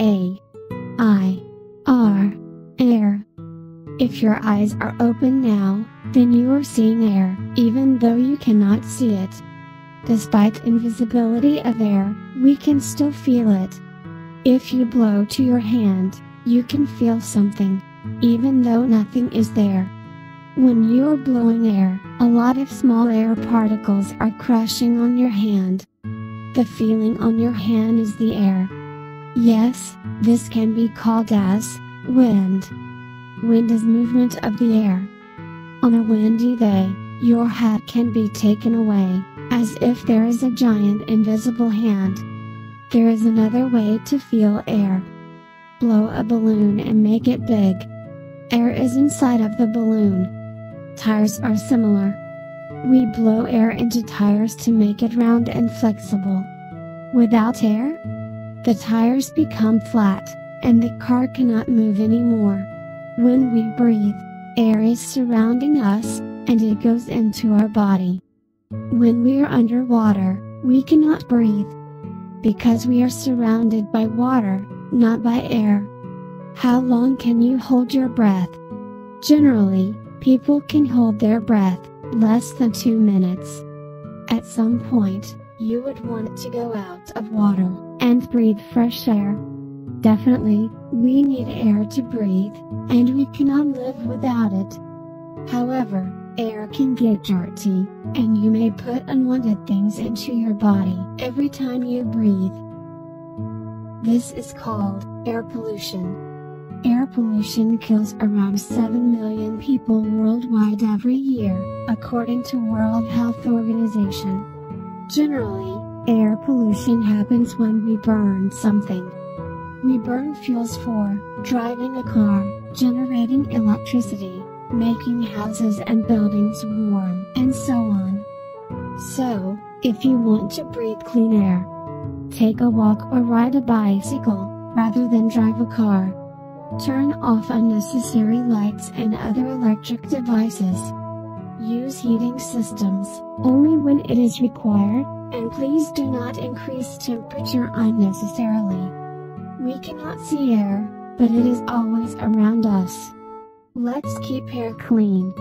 A I R air. If your eyes are open now, then you are seeing air, even though you cannot see it. Despite invisibility of air, we can still feel it. If you blow to your hand, you can feel something, even though nothing is there. When you are blowing air, a lot of small air particles are crashing on your hand. The feeling on your hand is the air, Yes, this can be called as wind. Wind is movement of the air. On a windy day, your hat can be taken away, as if there is a giant invisible hand. There is another way to feel air. Blow a balloon and make it big. Air is inside of the balloon. Tires are similar. We blow air into tires to make it round and flexible. Without air, the tires become flat, and the car cannot move anymore. When we breathe, Air is surrounding us, and it goes into our body. When we are underwater, we cannot breathe. Because we are surrounded by water, not by air. How long can you hold your breath? Generally, people can hold their breath less than two minutes. At some point, you would want to go out of water breathe fresh air. Definitely, we need air to breathe, and we cannot live without it. However, air can get dirty, and you may put unwanted things into your body every time you breathe. This is called air pollution. Air pollution kills around 7 million people worldwide every year, according to World Health Organization. Generally, air pollution happens when we burn something we burn fuels for driving a car, generating electricity, making houses and buildings warm, and so on. So, if you want to breathe clean air, take a walk or ride a bicycle, rather than drive a car. Turn off unnecessary lights and other electric devices. Use heating systems only when it is required, and please do not increase temperature unnecessarily. We cannot see air, but it is always around us. Let's keep air clean.